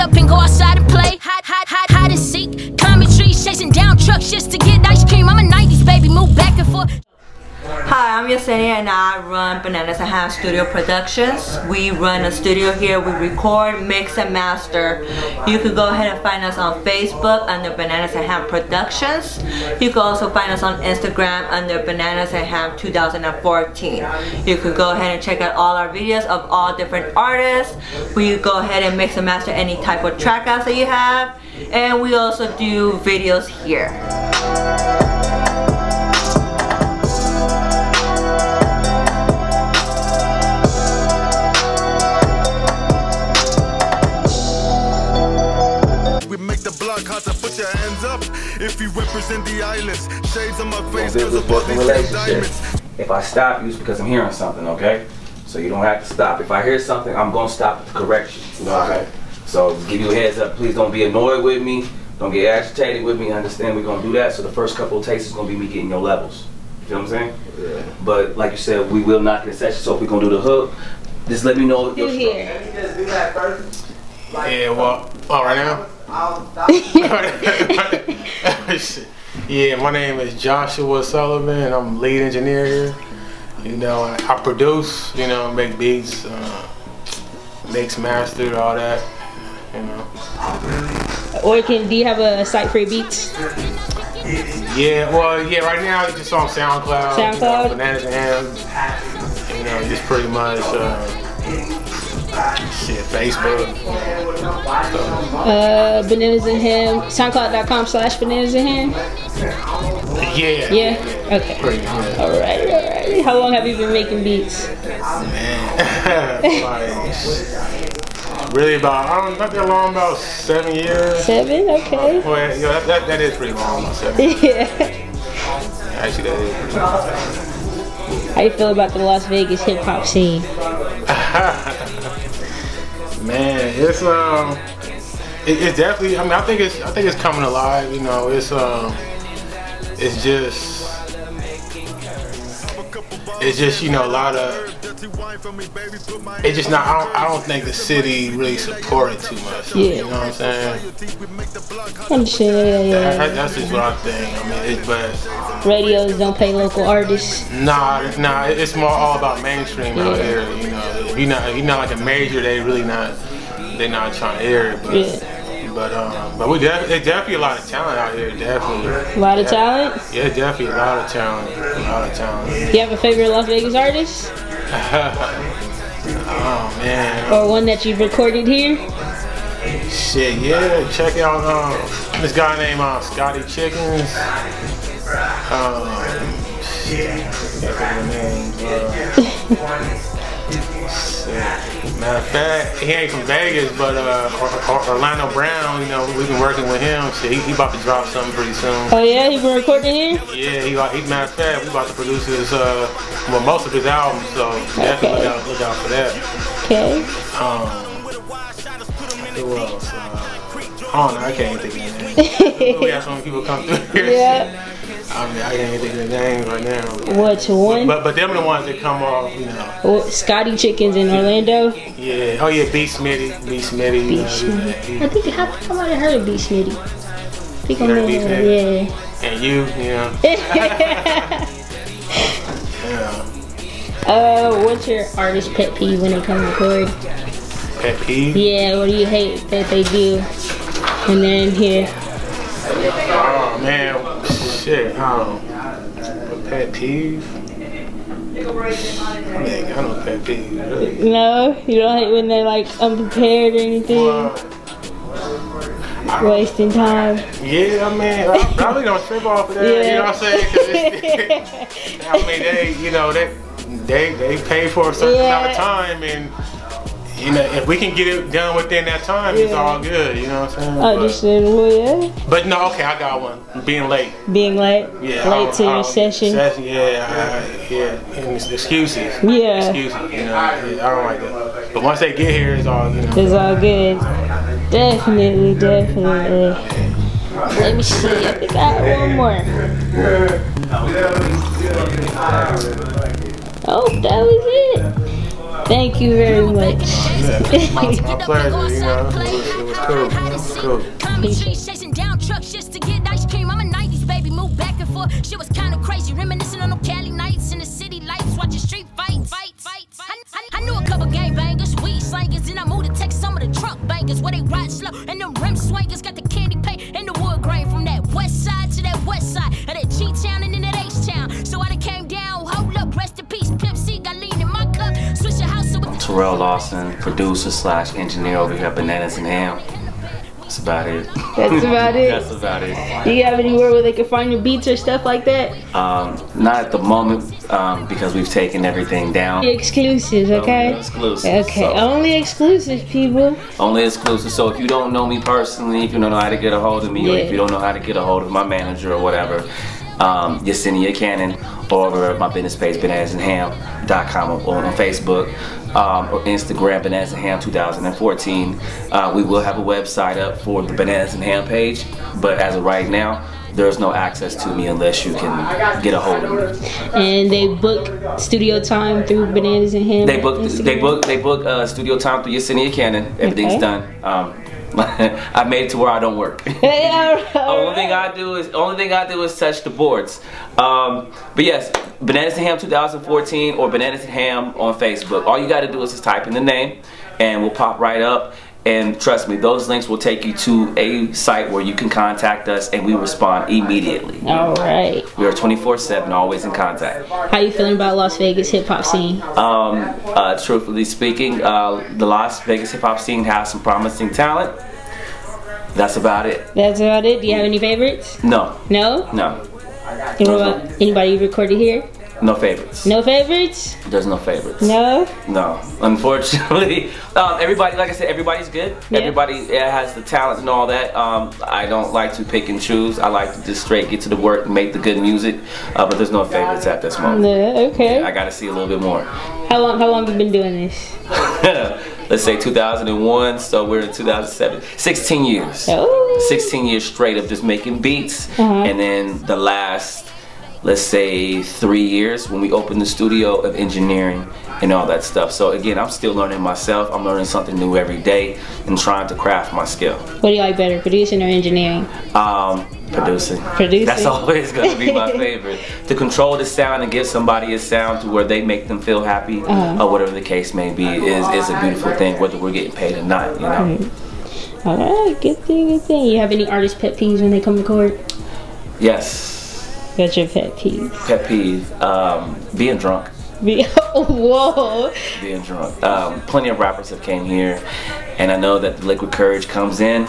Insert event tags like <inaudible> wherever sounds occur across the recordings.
up and go outside and play. Hide, hide, hide, hide and seek. Climbing trees, chasing down trucks just to get ice cream. I'm a 90s baby, move back and forth. Hi, I'm Yesenia and I run Bananaz and Ham Studio Productions. We run a studio here, we record, mix, and master. You can go ahead and find us on Facebook under Bananaz and Ham Productions. You can also find us on Instagram under Bananaz and Ham 2014. You can go ahead and check out all our videos of all different artists. We go ahead and mix and master any type of track outs that you have. And we also do videos here. Make the block put your hands up. If you represent the islands, shades on my face build because a of all these relationship. diamonds. If I stop you, it's because I'm hearing something, okay? So you don't have to stop. If I hear something, I'm gonna stop to correct you. You know, okay? So give you a heads up. Please don't be annoyed with me. Don't get agitated with me. Understand we're gonna do that. So the first couple of takes is gonna be me getting your levels. You feel what I'm saying? Yeah. But like you said, we will knock it in session. So if we're gonna do the hook, just let me know your here. Yeah, well, all right now. <laughs> yeah, my name is Joshua Sullivan. I'm lead engineer here. You know, I, I produce. You know, make beats, uh, mix, master, all that. You know. Or can do you have a site for your beats? Yeah, well, yeah. Right now, it's just on SoundCloud. You know, SoundCloud? Bananaz and Ham. You know, just pretty much. Uh, shit, Facebook. Uh, bananaz and ham. SoundCloud.com slash bananaz and him. Yeah. Yeah. Okay. Pretty much. Alright, alright. How long have you been making beats? <laughs> like, really about, I don't, not that long, about seven years. Seven. Okay. Well, yeah, that, that, that is pretty long, about seven. <laughs> Yeah. Actually, that is pretty long. How you feel about the Las Vegas hip hop scene? <laughs> Man, it's um, it, it's definitely. I mean, I think it's, I think it's coming alive. You know, it's um, it's just, it's just you know a lot of. It's just not. I don't, I don't think the city really support it too much. Yeah. You know what I'm saying? Understand? Yeah, That, yeah. that's just what I think. I mean, it's but Radios don't pay local artists. nah, nah. It's more all about mainstream out here. You know, if you're not, if you're not like a major, they really not. They're not trying to air it. But, Yeah. But um, but we def- there's definitely a lot of talent out here. Definitely. A lot of talent. Yeah, definitely a lot of talent. A lot of talent. You have a favorite Las Vegas artist? Oh man. Or one that you've recorded here? Shit, yeah. Check out um, this guy named uh, Scotty Chickens. Um, shit, I can't think of the name. <laughs> Matter of fact, he ain't from Vegas, but uh, Or- Or- Orlando Brown. You know, we've been working with him. Shit, he, he about to drop something pretty soon. Oh yeah, he been recording here? Yeah, he he matter of fact, we about to produce his uh well most of his albums, so definitely look out look out for that. Okay. Um who else? Uh, I don't know, I can't think of name. <laughs> we have so many people come through here. Yeah. <laughs> I mean I can't think of the names right now. What's one? But but them the ones that come off, you know. Oh, Scotty Chickens in Orlando. Yeah. Oh yeah, B Smitty. B Smitty. B you know, Smitty. I think I, I might have heard of B Smitty. I think I You heard may B. have, Smitty? yeah. And you, you know. <laughs> Yeah. Uh, what's your artist pet peeve when they come record? Pet peeve? Yeah, what do you hate that they do they're in here? Oh man, shit. Um, a pet peeve. I ain't got no pet peeve. Really. No, you don't hate when they're like unprepared or anything, Well, wasting time. yeah, I mean, I probably don't trip off of that. You know what I'm saying? <laughs> I mean, they, you know, they, they, they pay for a certain amount of time, and you know, if we can get it done within that time, it's all good. You know what I'm saying? Understandable, yeah. But, no, okay, I got one. Being late. Being late, Yeah, late I to I your don't- session. Session, yeah, I, yeah, and excuses. Yeah. Excuses, you know, I don't like that. But once they get here, it's all, you know. It's all good. Definitely, definitely. Let me see. I think I have one more. Oh, that was it. Thank you very much. <laughs> It was, it was cool. It was cool. Chasing down trucks just to get ice cream. I'm a 90s baby, move back and forth. Shit was kinda crazy, reminiscing on them Cali nights in the city lights, watching street fights. Fight, fight, fight. I, I, I knew a couple weed slangers, and I moved to Texas. Some of the truck bangers where they ride slow, and them Terrell Lawson, producer slash engineer over here at Bananaz and Ham. That's about it. That's <laughs> about it. That's about it. Do you have anywhere where they can find your beats or stuff like that? Um, not at the moment um, because we've taken everything down. Exclusives, okay? Only exclusive. Okay, so- only exclusives, people. Only exclusive. So if you don't know me personally, if you don't know how to get a hold of me, or if you don't know how to get a hold of my manager or whatever, um, Yesenia Cannon or over at my business page, bananasandham.com or on Facebook um, or Instagram, Bananaz and Ham 2014. Uh, we will have a website up for the Bananaz and Ham page, but as of right now, there's no access to me unless you can get a hold of me. And they book studio time through Bananaz and Ham. They book. Instagram. They book. They book uh, studio time through Yesenia Cannon. Everything's Okay. done. Um, <laughs> I made it to where I don't work. <laughs> Hey, all right, <laughs> all only thing. I do is only thing I do is touch the boards. Um, but yes, Bananaz and Ham 2014 or Bananaz and Ham on Facebook. All you got to do is just type in the name, and we'll pop right up. And trust me, those links will take you to a site where you can contact us, and we respond immediately. All right. We are 24/7, always in contact. How are you feeling about Las Vegas hip hop scene? Um, uh, truthfully speaking, uh, the Las Vegas hip hop scene has some promising talent. That's about it. That's about it. Do you have any favorites? No, No. no, And what about anybody you recorded here? No favorites. No favorites? There's no favorites. No. No, unfortunately, <laughs> um, everybody, like I said, everybody's good. Yeah. Everybody uh, has the talent and all that. Um, I don't like to pick and choose. I like to just straight get to the work make the good music. Uh, but there's no favorites at this moment. No. Okay. I got to see a little bit more. How long? How long have you been doing this? <laughs> Let's say 2001, so we're in 2007. 16 years. Oh. 16 years straight of just making beats. Uh-huh. And then the last, let's say, three years when we opened the studio of engineering and all that stuff. So again, I'm still learning myself. I'm learning something new every day and trying to craft my skill. What do you like better, producing or engineering? Um, producing. Producing. That's <laughs> always going to be my <laughs> favorite. to control the sound and give somebody a sound to where they make them feel happy Uh-huh. or whatever the case may be is, is a beautiful thing, whether we're getting paid or not, you know? All right. Good thing. Good thing. You have any artist pet peeves when they come to court? Yes. What's your pet peeve? Pet peeve, um, being drunk. Be- <laughs> Whoa. being drunk. Um, plenty of rappers have came here, and I know that the liquid courage comes in,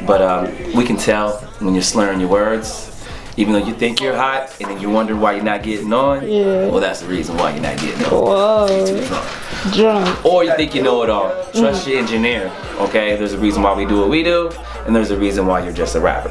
<laughs> but um, we can tell when you're slurring your words. Even though you think you're hot, and then you wonder why you're not getting on. Yeah. Well, that's the reason why you're not getting on. Whoa. Drunk. Drunk. Or you think you know it all. Trust your engineer. Okay, there's a reason why we do what we do, and there's a reason why you're just a rapper.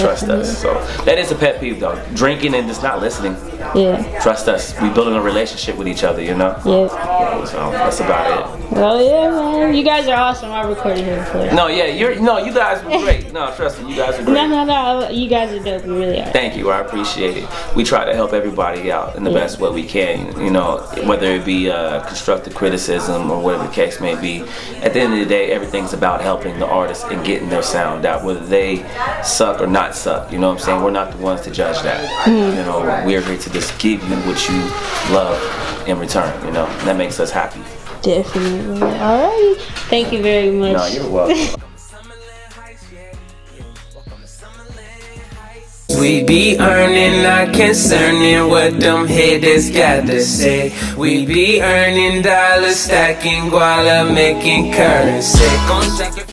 Trust us. So that is a pet peeve, though. Drinking and just not listening. Yeah. Trust us. We building a relationship with each other. You know. Yeah. So that's about it. Well, yeah, man. You guys are awesome. I recorded here before. No, yeah, you're no, you guys were great. No, trust me, you guys are great. No, no, no. You guys are dope. You really are. Thank you, I appreciate it. We try to help everybody out in the Yeah. best way we can. You know, whether it be uh, constructive criticism or whatever the case may be. At the end of the day, everything's about helping the artist and getting their sound out, whether they suck or not suck. You know what I'm saying? We're not the ones to judge that. Hmm. You know, we're here to just give you what you love in return. You know, that makes us happy. Definitely. All right. Thank you very much. No, you're welcome. <laughs> We be earning, not concerning what them haters got to say. We be earning dollars, stacking guala, making currency.